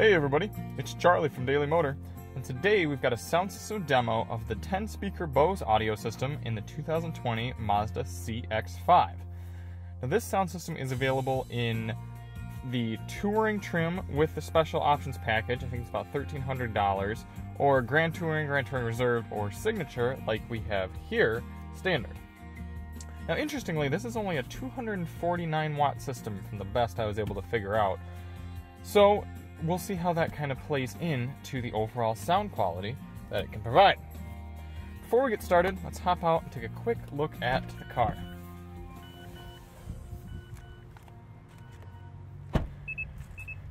Hey everybody, it's Charlie from Daily Motor, today we've got a sound system demo of the 10 speaker Bose audio system in the 2020 Mazda CX5. Now this sound system is available in the touring trim with the special options package, I think it's about $1,300, or Grand Touring, Grand Touring Reserve, or Signature like we have here, standard. Now interestingly, this is only a 249 watt system from the best I was able to figure out. So we'll see how that kind of plays in to the overall sound quality that it can provide. Before we get started, let's hop out and take a quick look at the car.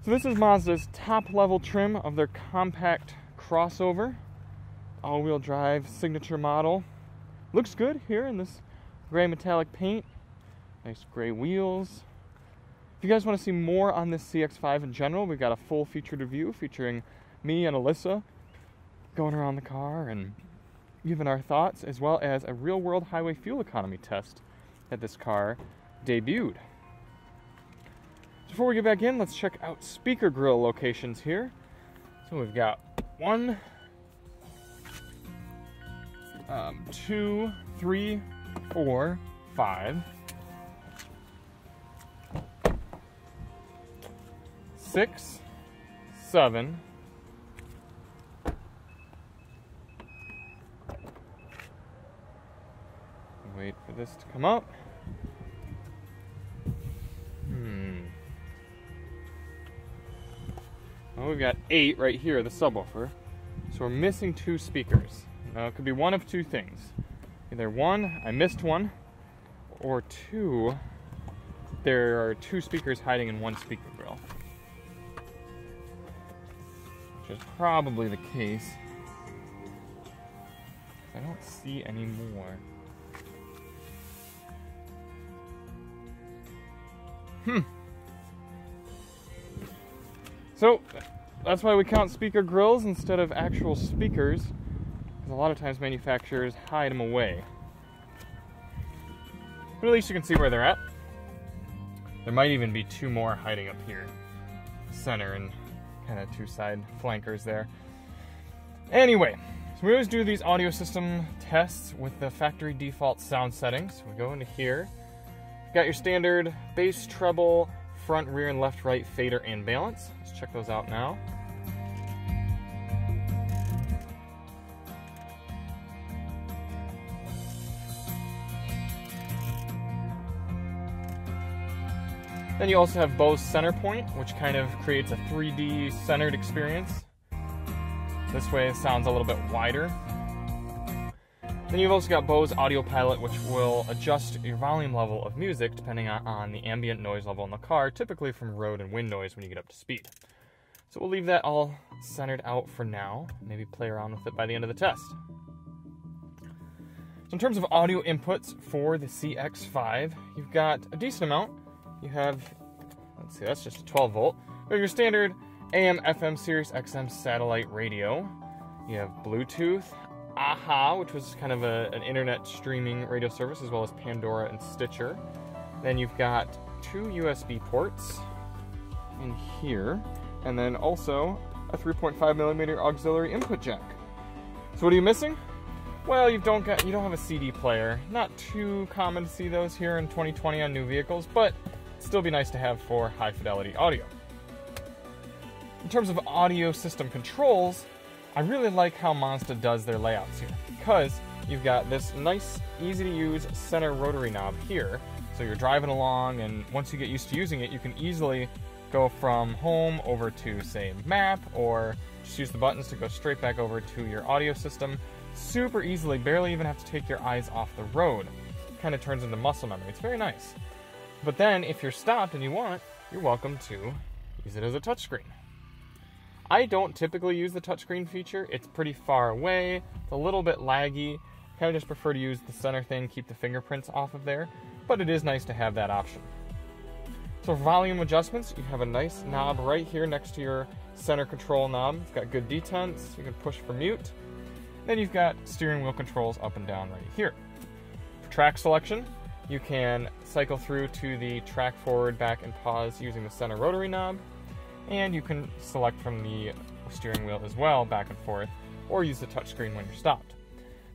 So this is Mazda's top level trim of their compact crossover, all-wheel drive signature model. Looks good here in this gray metallic paint, nice gray wheels, if you guys want to see more on this CX5 in general, we've got a full featured review featuring me and Alyssa going around the car and giving our thoughts, as well as a real world highway fuel economy test that this car debuted. Before we get back in, let's check out speaker grill locations here. So we've got one, um, two, three, four, five. Six, seven, wait for this to come up. Hmm. Well, we've got eight right here, the subwoofer. So we're missing two speakers. Now, it could be one of two things. Either one, I missed one, or two, there are two speakers hiding in one speaker probably the case. I don't see any more. Hmm. So, that's why we count speaker grills instead of actual speakers, because a lot of times manufacturers hide them away. But at least you can see where they're at. There might even be two more hiding up here, center and kind of two side flankers there. Anyway, so we always do these audio system tests with the factory default sound settings. We go into here. Got your standard bass, treble, front, rear, and left, right fader and balance. Let's check those out now. Then you also have Bose Centerpoint, which kind of creates a 3D centered experience. This way it sounds a little bit wider. Then you've also got Bose Audio Pilot, which will adjust your volume level of music depending on the ambient noise level in the car, typically from road and wind noise when you get up to speed. So we'll leave that all centered out for now, maybe play around with it by the end of the test. So in terms of audio inputs for the CX5, you've got a decent amount you have, let's see, that's just a 12 volt. Your standard AM, FM, Sirius XM satellite radio. You have Bluetooth, AHA, which was kind of a, an internet streaming radio service, as well as Pandora and Stitcher. Then you've got two USB ports in here, and then also a 3.5 millimeter auxiliary input jack. So what are you missing? Well, you don't get you don't have a CD player. Not too common to see those here in 2020 on new vehicles, but still be nice to have for high fidelity audio. In terms of audio system controls, I really like how Mazda does their layouts here because you've got this nice, easy to use center rotary knob here. So you're driving along, and once you get used to using it, you can easily go from home over to, say, map, or just use the buttons to go straight back over to your audio system super easily, barely even have to take your eyes off the road. Kind of turns into muscle memory. It's very nice. But then, if you're stopped and you want, you're welcome to use it as a touchscreen. I don't typically use the touchscreen feature. It's pretty far away. It's a little bit laggy. Kind of just prefer to use the center thing, keep the fingerprints off of there. But it is nice to have that option. So for volume adjustments, you have a nice knob right here next to your center control knob. It's got good detents. You can push for mute. Then you've got steering wheel controls up and down right here. For track selection, you can cycle through to the track forward, back, and pause using the center rotary knob. And you can select from the steering wheel as well, back and forth, or use the touchscreen when you're stopped.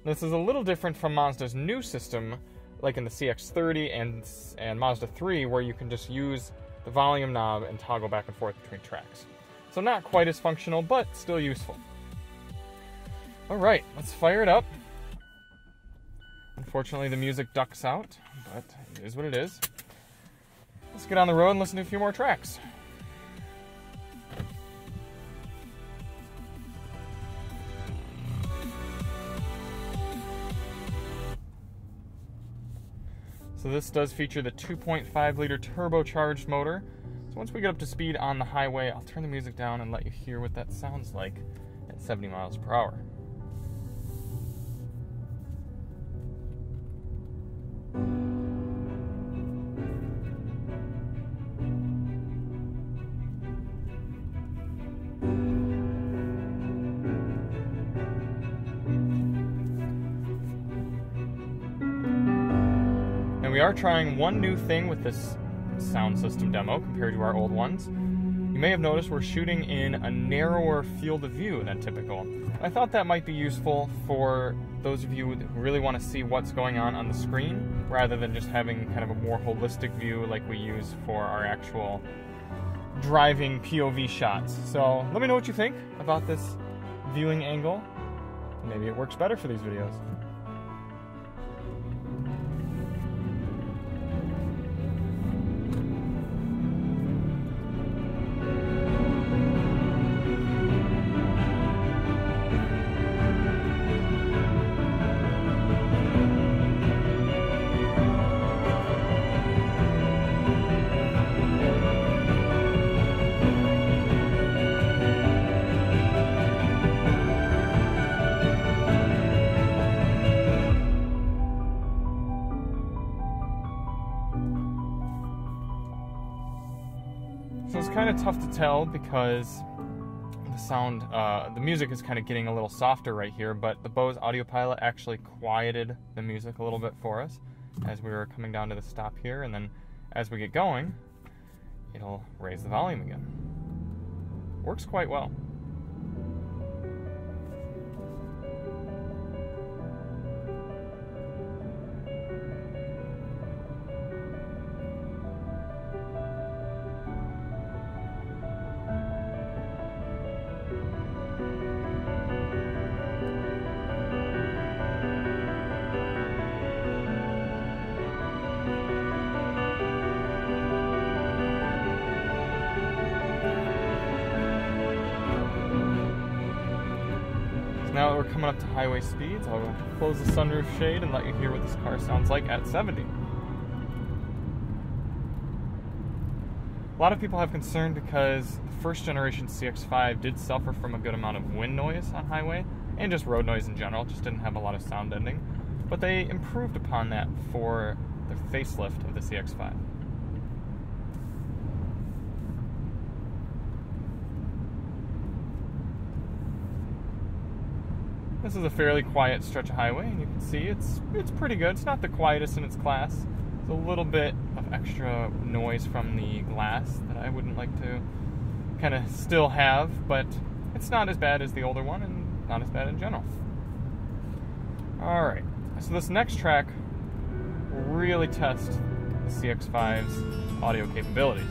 This is a little different from Mazda's new system, like in the CX-30 and, and Mazda 3, where you can just use the volume knob and toggle back and forth between tracks. So not quite as functional, but still useful. All right, let's fire it up. Unfortunately, the music ducks out, but it is what it is. Let's get on the road and listen to a few more tracks. So this does feature the 2.5 liter turbocharged motor. So once we get up to speed on the highway, I'll turn the music down and let you hear what that sounds like at 70 miles per hour. Are trying one new thing with this sound system demo compared to our old ones. You may have noticed we're shooting in a narrower field of view than typical. I thought that might be useful for those of you who really want to see what's going on on the screen rather than just having kind of a more holistic view like we use for our actual driving POV shots. So let me know what you think about this viewing angle. Maybe it works better for these videos. Of tough to tell because the sound, uh, the music is kind of getting a little softer right here, but the Bose Audio Pilot actually quieted the music a little bit for us as we were coming down to the stop here, and then as we get going, it'll raise the volume again. Works quite well. Coming up to highway speeds, I'll close the sunroof shade and let you hear what this car sounds like at 70. A lot of people have concern because the first generation CX5 did suffer from a good amount of wind noise on highway and just road noise in general, just didn't have a lot of sound deadening. But they improved upon that for the facelift of the CX5. This is a fairly quiet stretch of highway, and you can see it's it's pretty good. It's not the quietest in its class. There's a little bit of extra noise from the glass that I wouldn't like to kind of still have, but it's not as bad as the older one and not as bad in general. All right, so this next track will really test the CX5's audio capabilities.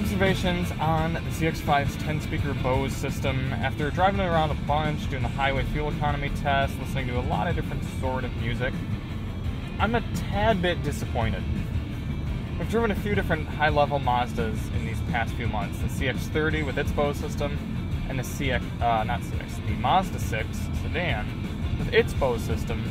Observations on the CX5's 10 speaker Bose system. After driving around a bunch, doing the highway fuel economy test, listening to a lot of different sort of music, I'm a tad bit disappointed. I've driven a few different high level Mazdas in these past few months the CX30 with its Bose system, and the CX, uh, not CX, the Mazda 6 sedan with its Bose system.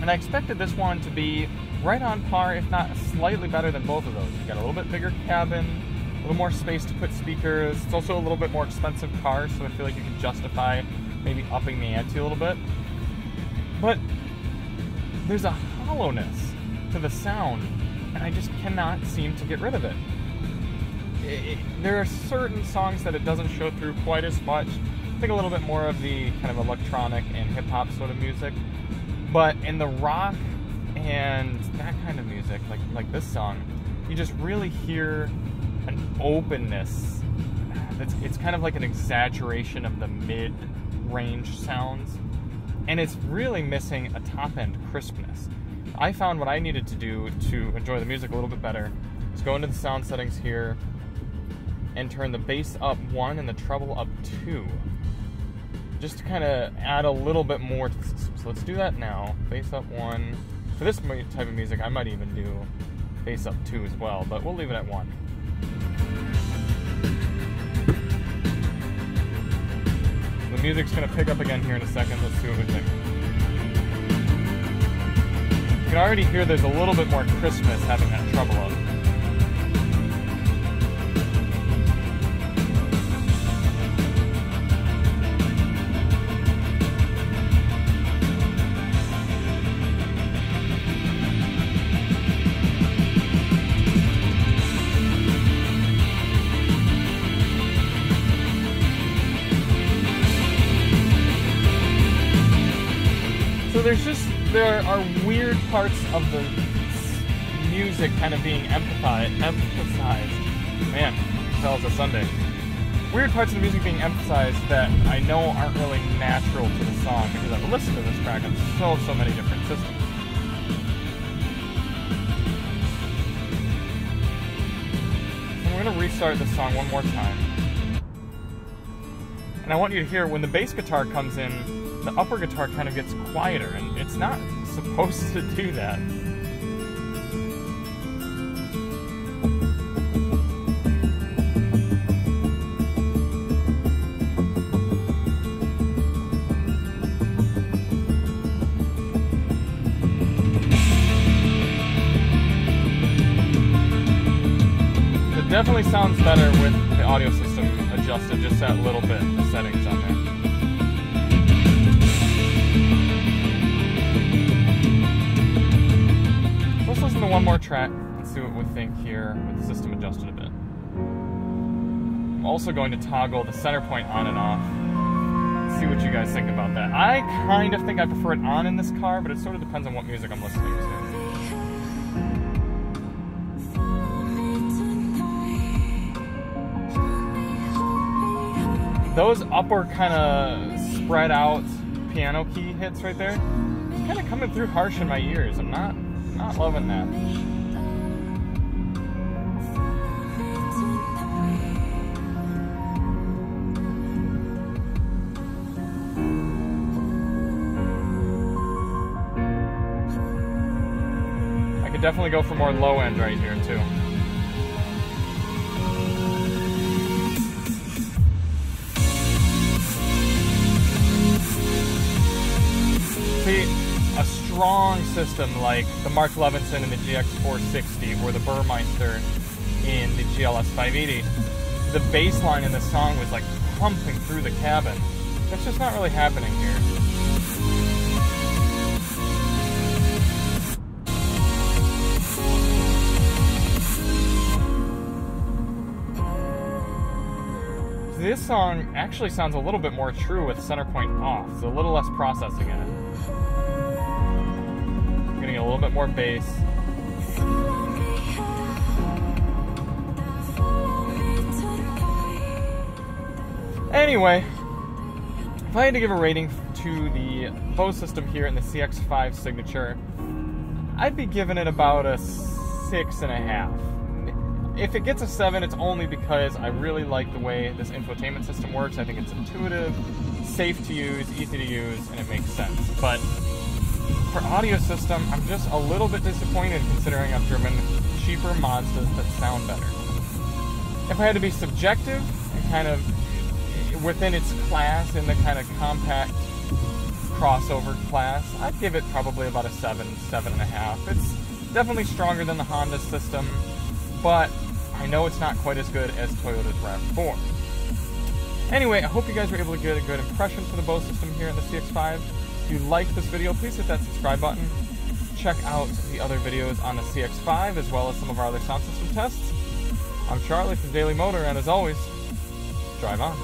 And I expected this one to be right on par, if not slightly better than both of those. You've got a little bit bigger cabin, a little more space to put speakers. It's also a little bit more expensive car, so I feel like you can justify maybe upping the ante a little bit. But there's a hollowness to the sound, and I just cannot seem to get rid of it. It, it. There are certain songs that it doesn't show through quite as much. I think a little bit more of the kind of electronic and hip hop sort of music. But in the rock and that kind of music, like like this song, you just really hear an openness. That's it's kind of like an exaggeration of the mid-range sounds, and it's really missing a top-end crispness. I found what I needed to do to enjoy the music a little bit better is go into the sound settings here and turn the bass up one and the treble up two just to kind of add a little bit more to the system. So let's do that now. Bass up one. For this type of music, I might even do bass up two as well, but we'll leave it at one. Music's gonna pick up again here in a second. Let's see what we think. You can already hear there's a little bit more crispness having that treble up. There's just there are weird parts of the music kind of being emphasized. Emphasized, man, tell it's a Sunday. Weird parts of the music being emphasized that I know aren't really natural to the song because I've listened to this track on so so many different systems. I'm gonna restart this song one more time. And I want you to hear when the bass guitar comes in, the upper guitar kind of gets quieter, and it's not supposed to do that. It definitely sounds better with the audio system adjusted just that little bit, the settings one more track and see what we think here with the system adjusted a bit. I'm also going to toggle the center point on and off. See what you guys think about that. I kind of think I prefer it on in this car, but it sort of depends on what music I'm listening to. Those upper kind of spread out piano key hits right there, kind of coming through harsh in my ears. I'm not not loving that. I could definitely go for more low end right here too. Strong system like the Mark Levinson in the GX460 or the Burmester in the GLS 580, the bass line in the song was like pumping through the cabin. That's just not really happening here. This song actually sounds a little bit more true with center point off, so a little less processing in it a little bit more bass. Anyway, if I had to give a rating to the Bose system here in the CX5 signature, I'd be giving it about a six and a half. if it gets a 7, it's only because I really like the way this infotainment system works. I think it's intuitive, safe to use, easy to use, and it makes sense. But for audio system, I'm just a little bit disappointed considering I've driven cheaper Mazdas that sound better. If I had to be subjective and kind of within its class in the kind of compact crossover class, I'd give it probably about a seven, seven and a half. It's definitely stronger than the Honda system, but I know it's not quite as good as Toyota's RAV4. Anyway, I hope you guys were able to get a good impression for the Bose system here in the CX5. If you like this video, please hit that subscribe button. Check out the other videos on the CX5 as well as some of our other sound system tests. I'm Charlie from Daily Motor, and as always, drive on.